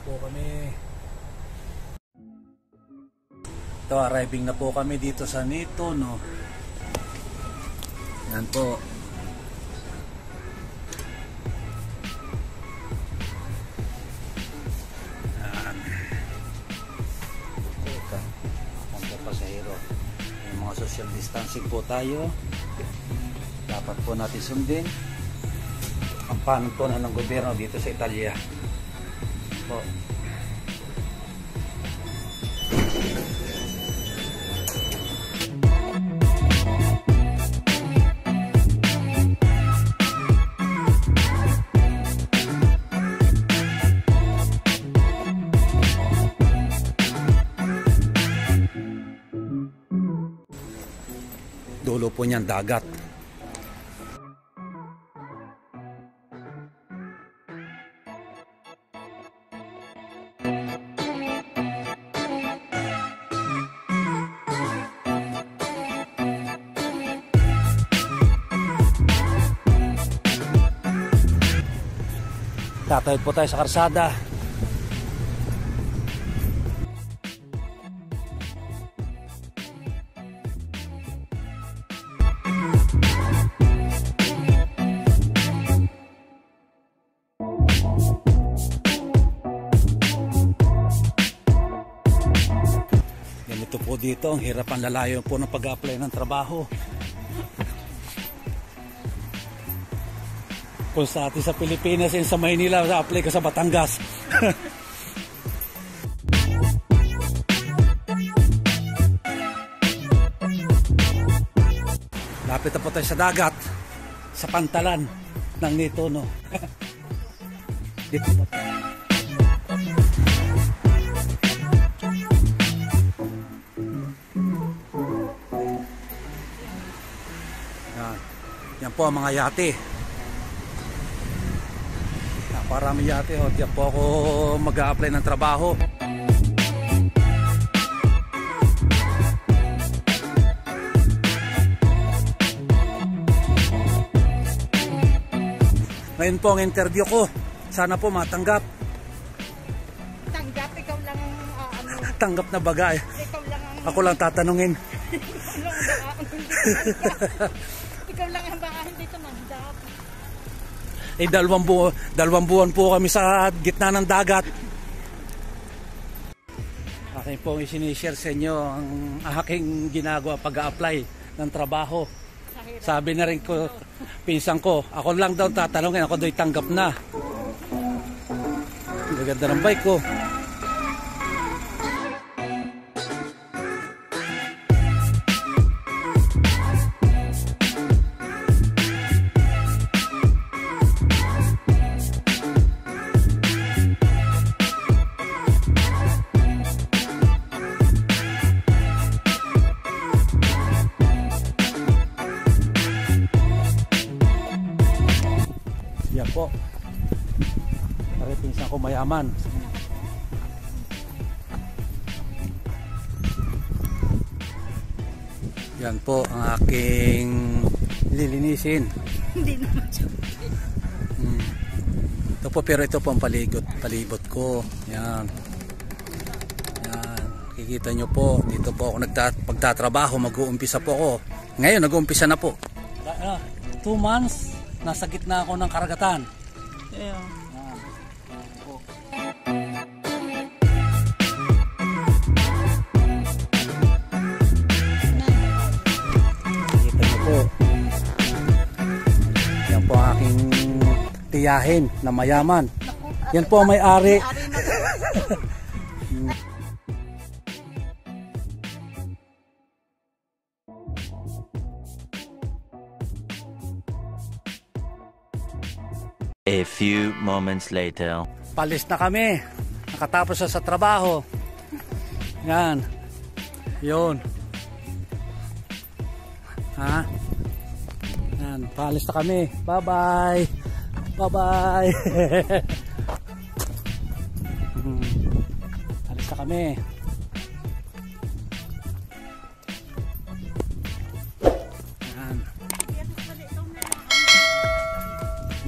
po kami. Ito, arriving na po kami dito sa Nito, no? Yan po. Yan. Ito, ang po pasahero. Mga social distancing po tayo. Dapat po natin sundin ang pantunan ng gobyerno dito sa Italia. Po. Dulo po niyan dagat. Tatawid po tayo sa karsada. Ganito po dito, ang hirap ang lalayo po ng pag-apply ng trabaho. Kung sa atin sa Pilipinas and sa Maynila, apply ka sa Batangas. Lapit na po tayo sa dagat, sa pantalan ng nito, no? Dito po. Yan. Yan po ang mga yate. Naparami yate. O, diyan po ako mag-a-apply ng trabaho. Ngayon po ang interview ko. Sana po matanggap. Tanggap, ikaw lang ang ah, ano, Tanggap na bagay. ikaw lang ang Ako lang tatanungin. ikaw lang ang baka hindi tumanggap. Eh, dalawang, bu dalawang buwan po kami sa gitna ng dagat. Akin pong isinishare sa inyo ang aking ginagawa pag-apply ng trabaho. Sabi na rin ko, pinsan ko, ako lang daw tatanungin, ako do'y tanggap na. Ang ganda ng bike ko. Yan po. Pare pinsan ko mayaman. Yan po ang aking lilinisin. Hindi naman siya. Hmm. Ito po pero ito po ang paligot, palibot ko. Yan. Yan. Kikita nyo po, dito po ako nagta pagtatrabaho, mag-uumpisa po ako. Ngayon, nag-uumpisa na po. Uh, two months, nasa gitna ako ng karagatan. Yeah. Po. Kita niyo po. Yan po ang aking tiyahin na mayaman. Yan po ang may-ari. A few moments later. Palis na kami. Nakatapos na sa trabaho. Yan. Yun. Ha? Yan. Palis na kami. Bye-bye. Bye-bye. Hmm. Palis na kami.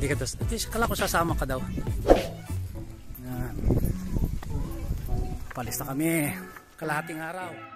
Hindi ka dos. At least, kala ko sasama ka daw. Yan. Palis na kami. Kalahating araw.